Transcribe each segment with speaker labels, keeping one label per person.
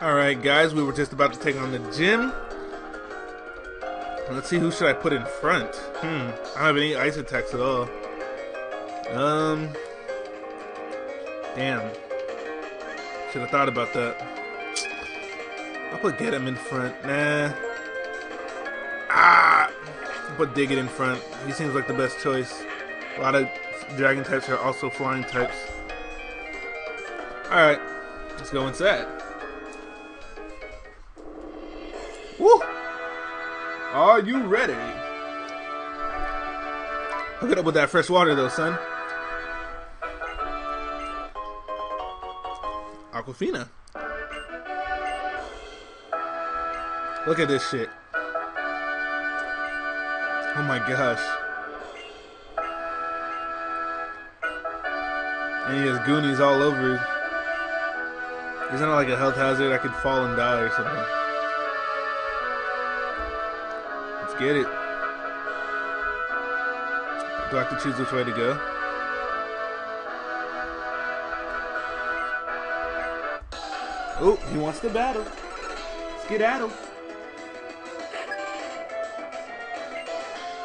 Speaker 1: Alright guys, we were just about to take on the gym. Let's see who should I put in front. Hmm, I don't have any ice attacks at all. Um, damn. Should have thought about that. I'll put Get him in front. Nah. Ah! I'll put DIGIT in front. He seems like the best choice. A lot of dragon types are also flying types. Alright, let's go inside. Are you ready? Hook it up with that fresh water though, son. Aquafina. Look at this shit. Oh my gosh. And he has Goonies all over. Isn't it like a health hazard? I could fall and die or something. Get it. Do I have to choose which way to go? Oh, he wants to battle. Let's get at him.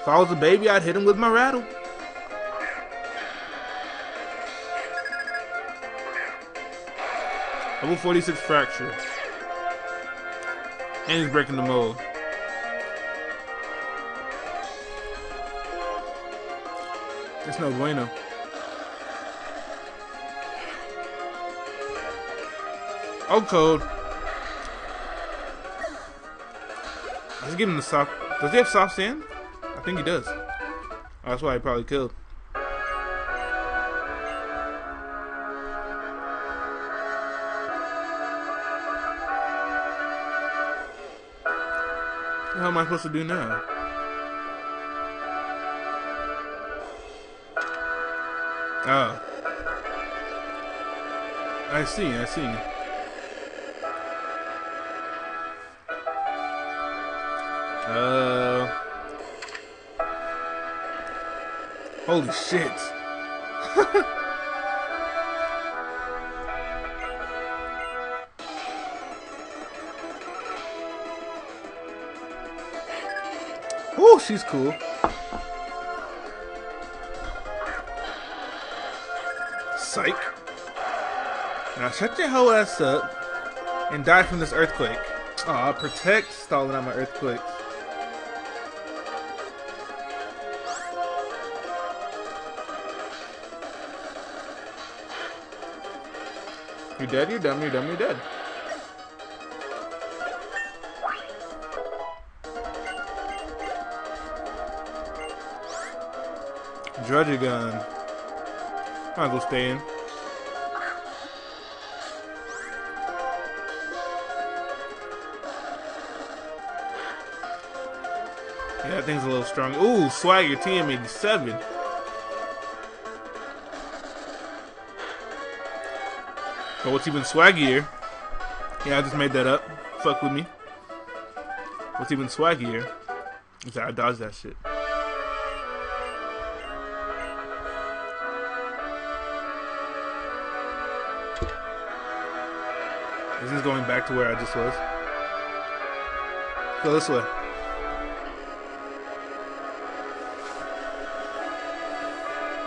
Speaker 1: If I was a baby, I'd hit him with my rattle. Level 46 Fraxure. And he's breaking the mold. It's no bueno. Oh, code. Let's give him the soft. Does he have soft sand? I think he does. Oh, that's why he probably killed. What am I supposed to do now? Oh. I see, I see. Uh. Holy shit. Oh, she's cool. Psych. Now shut your whole ass up and die from this earthquake. Aw, protect stalling on my earthquakes. You're dead, you're dumb, you're dumb, you're dead. Druddigon. Might as well stay in. Yeah, that thing's a little strong. Ooh, Swagger TM87. But what's even swaggier? Yeah, I just made that up. Fuck with me. What's even swaggier is that I dodged that shit. This is going back to where I just was. Go this way.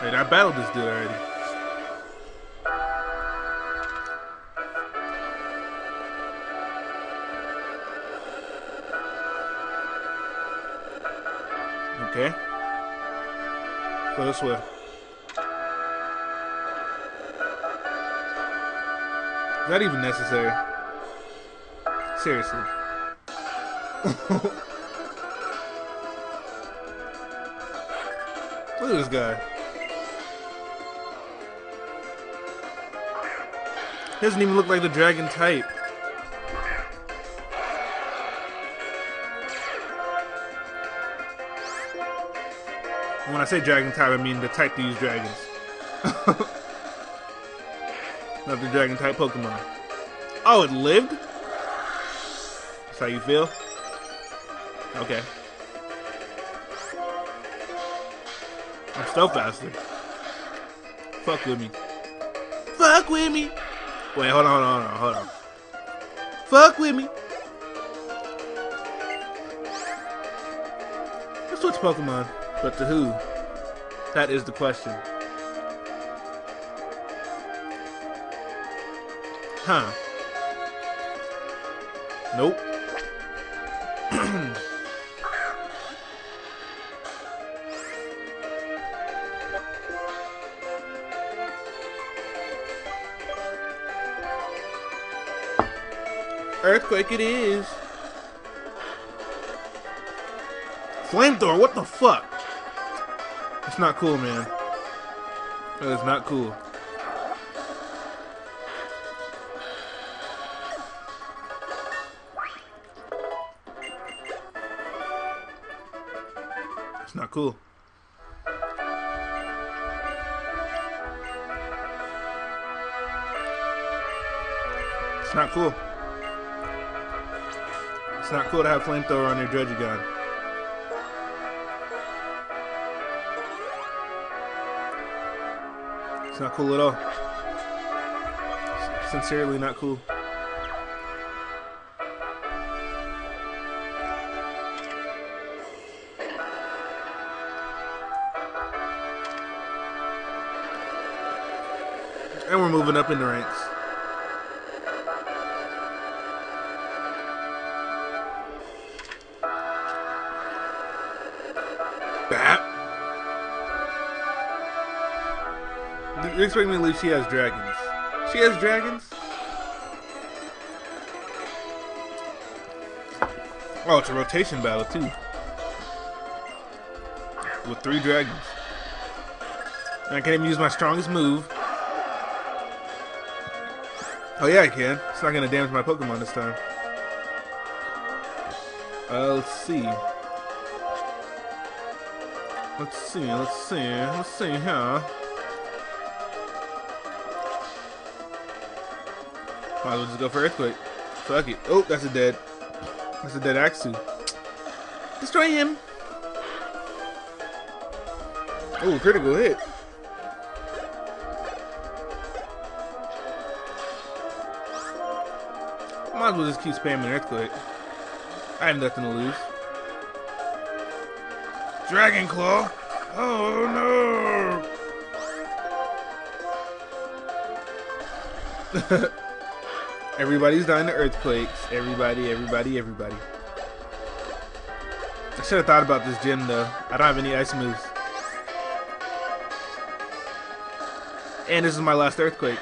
Speaker 1: Wait, I battled this dude already. Okay. Go this way. That even necessary? Seriously. Look at this guy. He doesn't even look like the dragon type. When I say dragon type, I mean the type to use dragons. Not the dragon type Pokemon. Oh, it lived? That's how you feel? Okay. I'm still faster. Fuck with me. Fuck with me. Wait, hold on, hold on, hold on. Fuck with me. Let's switch Pokemon. But to who? That is the question. Huh. Nope. Earthquake it is. Flamethrower, what the fuck? It's not cool, man. It's not cool. Cool. It's not cool. It's not cool to have flamethrower on your dredge gun. It's not cool at all. Sincerely not cool. We're moving up in the ranks. Bap. You expect me to believe she has dragons? She has dragons? Oh, it's a rotation battle too. With three dragons. And I can't even use my strongest move. Oh yeah, I can. It's not gonna damage my Pokemon this time. Uh, let's see. Let's see, let's see, let's see huh? Might as well just go for Earthquake. Fuck it. Oh, that's a dead. That's a dead Axew. Destroy him! Oh, critical hit. Might as well just keep spamming Earthquake. I have nothing to lose. Dragon Claw! Oh no! Everybody's dying to earthquakes. Everybody, everybody, everybody. I should have thought about this gym though. I don't have any ice moves. And this is my last earthquake.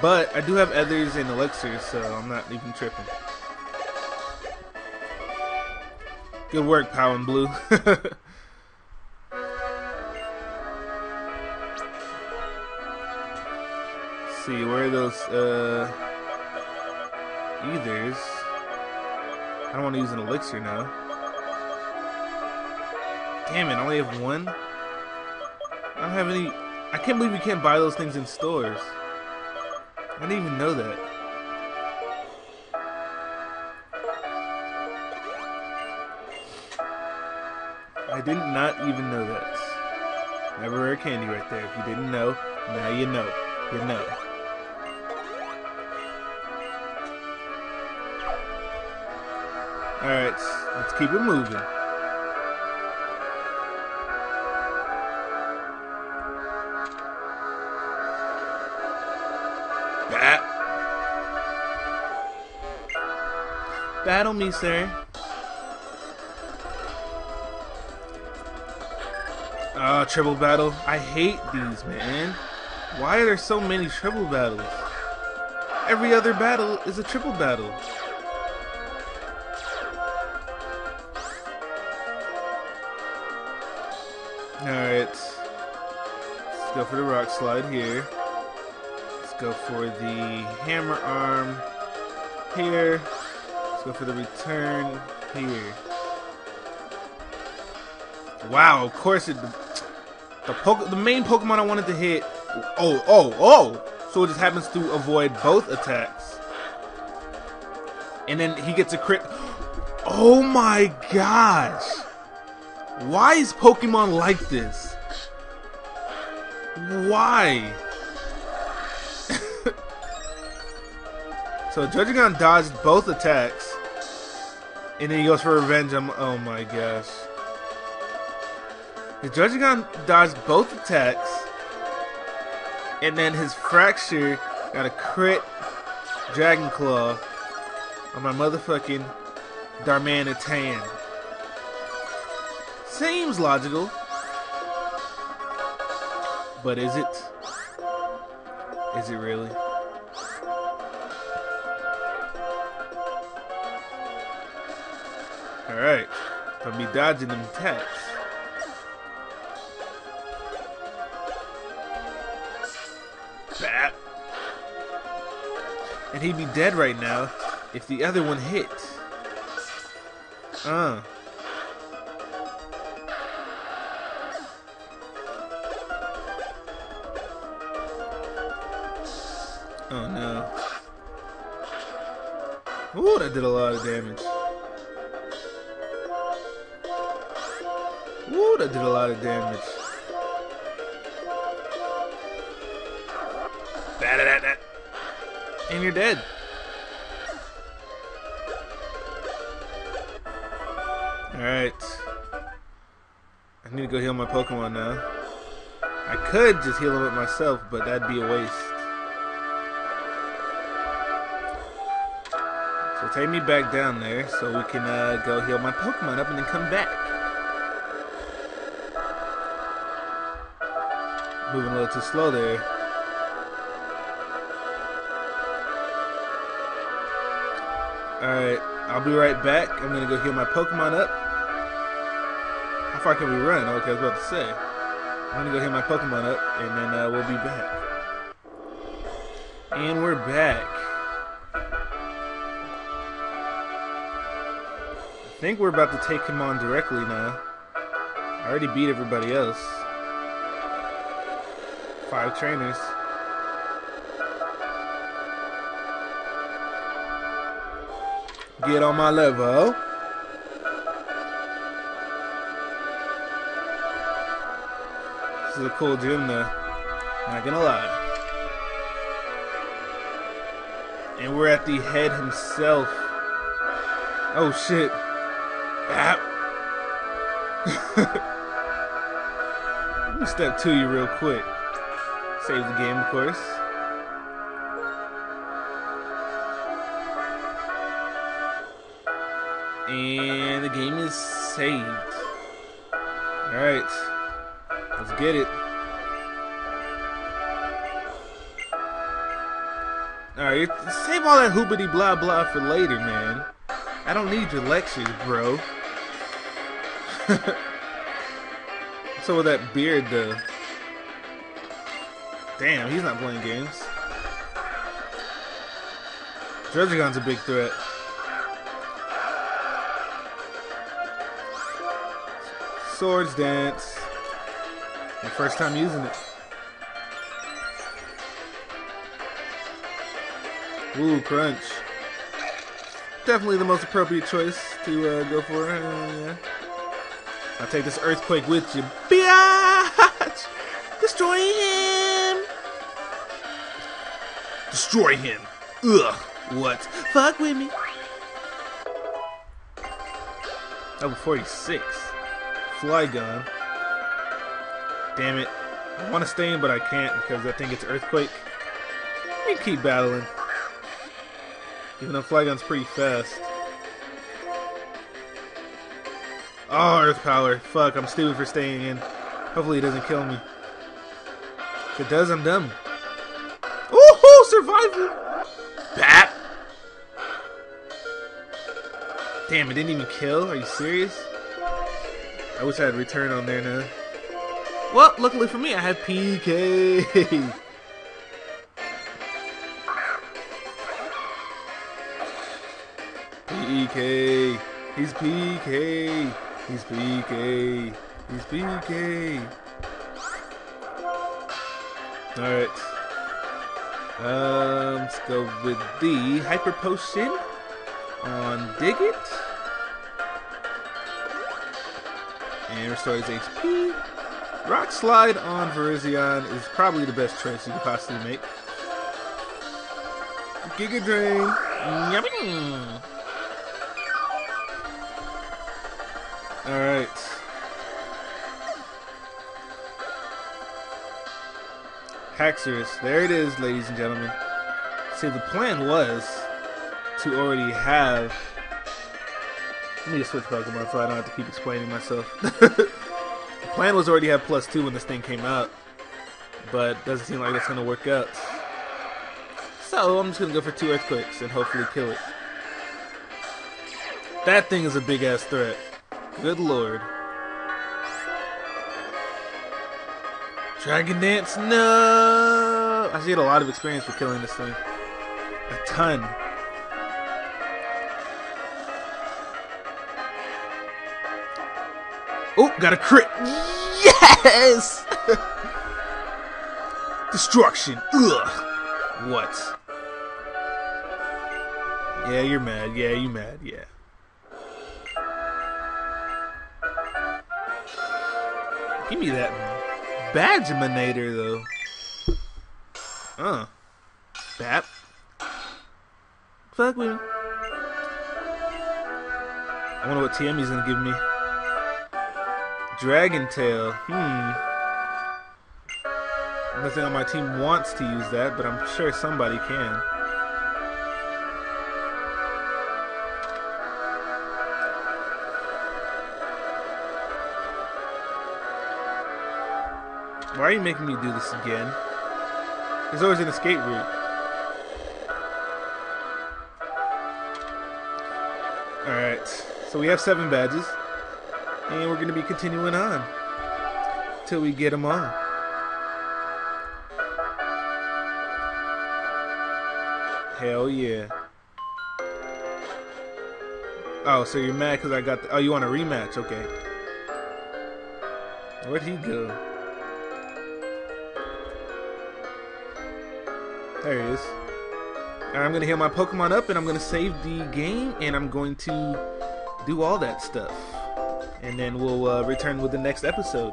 Speaker 1: But I do have ethers and elixirs, so I'm not even tripping. Good work, Pow and Blue. see, where are those, uh, ethers? I don't want to use an elixir now. Damn it, I only have one? I don't have any... I can't believe you can't buy those things in stores. I didn't even know that. I did not even know that. Never rare candy right there. If you didn't know, now you know. You know. Alright, let's keep it moving. Bat. Battle me, sir. Ah, uh, triple battle. I hate these, man. Why are there so many triple battles? Every other battle is a triple battle. Alright. Let's go for the rock slide here. Go for the hammer arm here. Let's go for the return here. Wow, of course it. The poke, the main Pokemon I wanted to hit. Oh, oh, oh! So it just happens to avoid both attacks. And then he gets a crit. Oh my gosh! Why is Pokemon like this? Why? So Druddigon dodged both attacks. And then he goes for revenge. I'm, oh my gosh. His Druddigon dodged both attacks. And then his Fraxure got a crit Dragon Claw on my motherfucking Darmanitan. Seems logical. But is it? Is it really? Alright. I'll be dodging them attacks. Bap. And he'd be dead right now if the other one hit. Uh. Oh no. Ooh, that did a lot of damage. Ooh, did a lot of damage. Da, da, da, da. And you're dead. Alright. I need to go heal my Pokemon now. I could just heal them up myself, but that'd be a waste. So take me back down there so we can uh, go heal my Pokemon up and then come back. Moving a little too slow there. Alright, I'll be right back. I'm gonna go heal my Pokemon up. How far can we run? Okay, I was about to say. I'm gonna go heal my Pokemon up, and then uh, we'll be back. And we're back. I think we're about to take him on directly now. I already beat everybody else. Five trainers. Get on my level. This is a cool gym though. Not gonna lie. And we're at the head himself. Oh shit. Ah. Let me step to you real quick. Save the game, of course. And the game is saved. Alright. Let's get it. Alright, save all that hoopity blah blah for later, man. I don't need your lectures, bro. so with that beard, though. Damn, he's not playing games. Druddigon's a big threat. Swords Dance. My first time using it. Ooh, Crunch. Definitely the most appropriate choice to uh, go for. Uh. I'll take this Earthquake with you. Biatch! Destroy him! Destroy him. Ugh. What? Fuck with me. Level 46. Flygon. Damn it. I want to stay in, but I can't because I think it's Earthquake. We keep battling. Even though Flygon's pretty fast. Oh, Earth Power. Fuck, I'm stupid for staying in. Hopefully it doesn't kill me. If it does, I'm dumb. Survival! Bat! Damn, it didn't even kill? Are you serious? I wish I had return on there now. Well, luckily for me, I have PK. PK. He's PK. He's PK. He's PK. Alright. Um, let's go with the Hyper Potion on Diglett. And restores HP. Rock Slide on Virizion is probably the best choice you could possibly make. Giga Drain. Yummy. Alright. Haxorus. There it is, ladies and gentlemen. See, the plan was to already have. Let me just switch Pokemon so I don't have to keep explaining myself. the plan was already have plus two when this thing came out, but doesn't seem like that's gonna work out. So I'm just gonna go for two Earthquakes and hopefully kill it. That thing is a big ass threat. Good lord. Dragon Dance, no! I get a lot of experience for killing this thing. A ton. Oh, got a crit. Yes! Destruction. Ugh. What? Yeah, you're mad. Yeah, you mad. Yeah. Give me that Badgemanator, though. Uh. Bap. Fuck with me. I wonder what TM's gonna give me. Dragon Tail. Hmm. Nothing on my team wants to use that, but I'm sure somebody can. Are you making me do this again? There's always an escape route. Alright, so we have seven badges. And we're going to be continuing on. Till we get them all. Hell yeah. Oh, so you're mad because I got the, Oh, you want a rematch? Okay. Where'd he go? There he is. I'm going to heal my Pokemon up and I'm going to save the game and I'm going to do all that stuff. And then we'll uh, return with the next episode.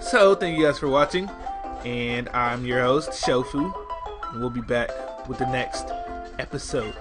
Speaker 1: So, thank you guys for watching. And I'm your host, Shofu. And we'll be back with the next episode.